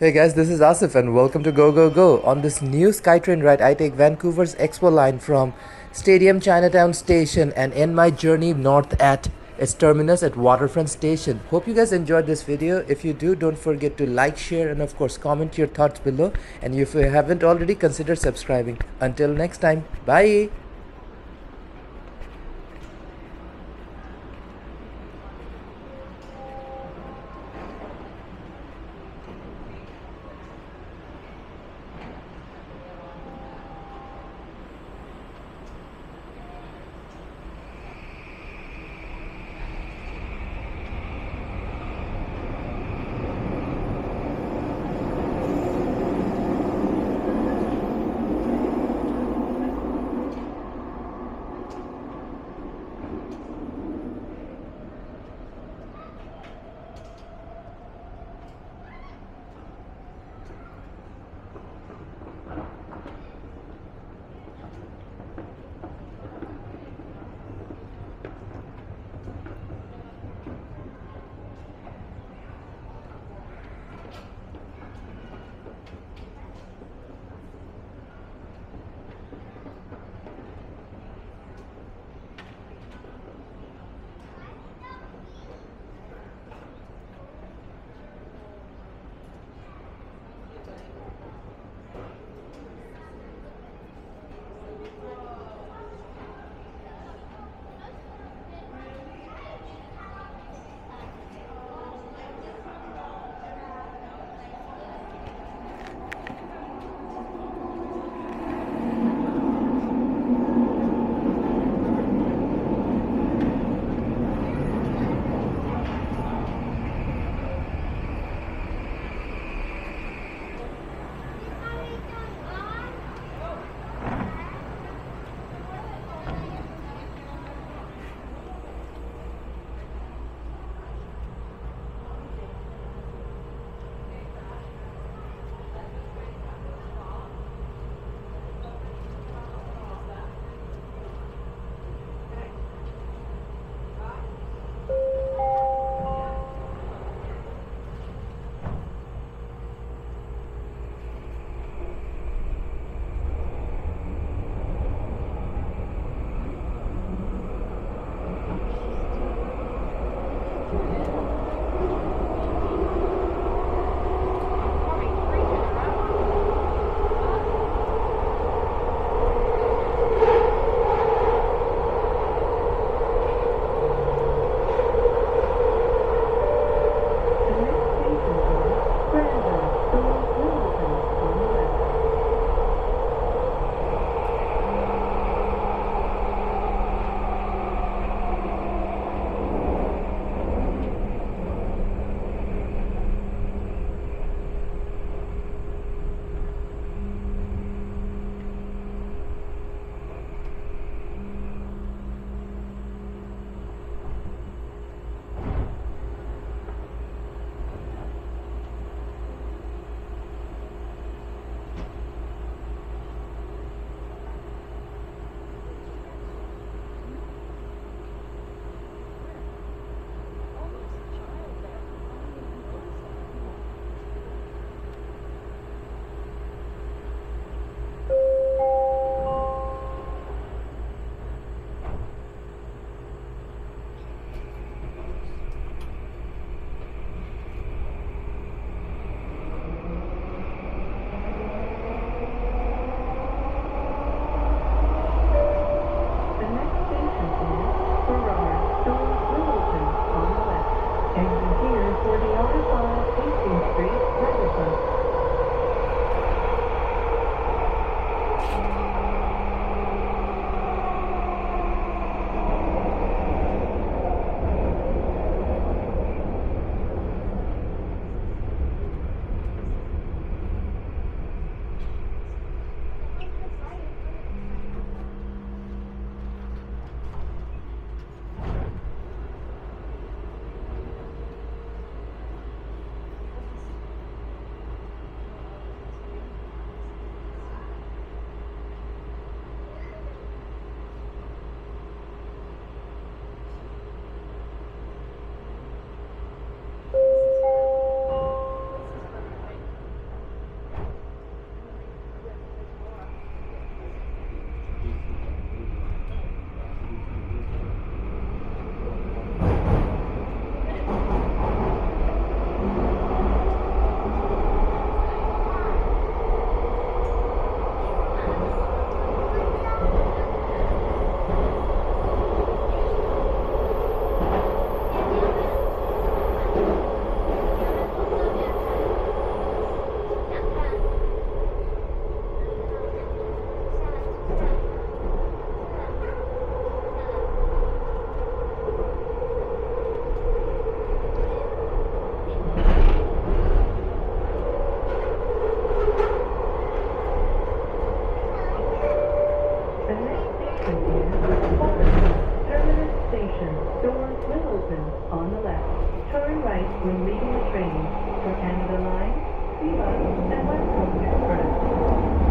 Hey guys, this is Asif and welcome to Go Go Go. On this new SkyTrain ride, I take Vancouver's Expo line from Stadium Chinatown Station and end my journey north at its terminus at Waterfront Station. Hope you guys enjoyed this video. If you do, don't forget to like, share and of course comment your thoughts below. And if you haven't already, consider subscribing. Until next time, bye! The next station is Portland. Permanent station. Doors will open on the left. Turn right when leaving the train for Canada Line, SeaBus, and West Coast Express.